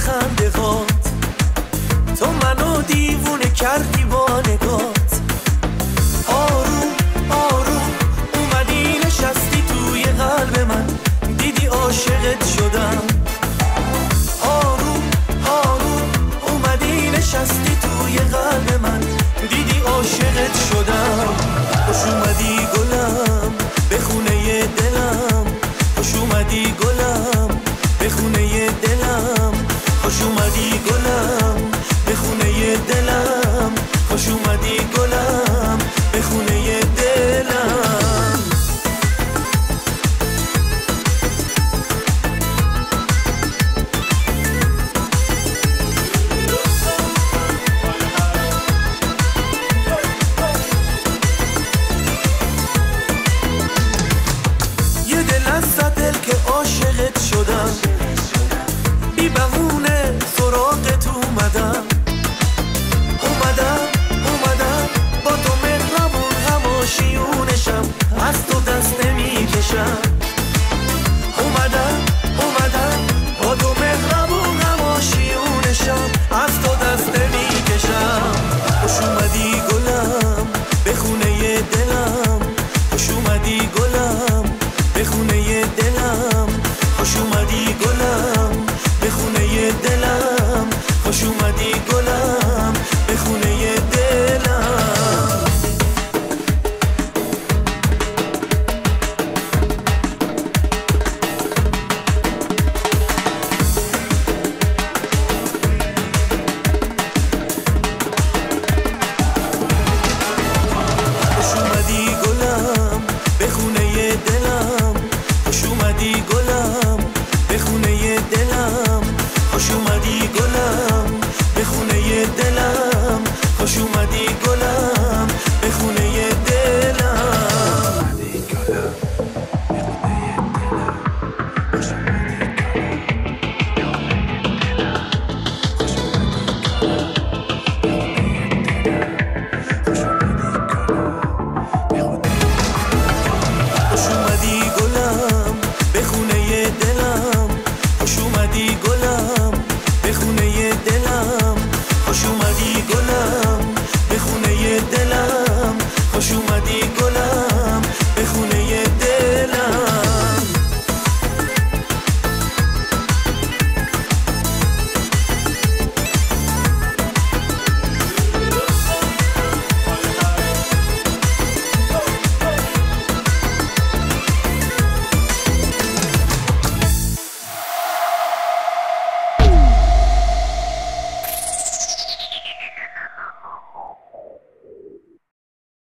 خنده تو منو دیوونه کردی با نگات. آروم آروم اومدی نشستی توی قلب من. دیدی عاشقت شدم. عاشقت شدم. بی بهونه سراغت اومدم. اومدم اومدم. با تو مهربون هماشیونشم از تو دست نمی‌کشم. اومدم اومدم. با تو مهربون هماشیونشم از تو دست نمی‌کشم. خوش اومدی گلم به خونه دلم. خوش اومدی گلم به خونه دلم. خوش اومدی گلم به خونه دلم. خوش اومدی گلم. خوش اومدی گلم به خونه دلم. خوش اومدی گلم. گلم به خونه دلم خوش اومدی گلم.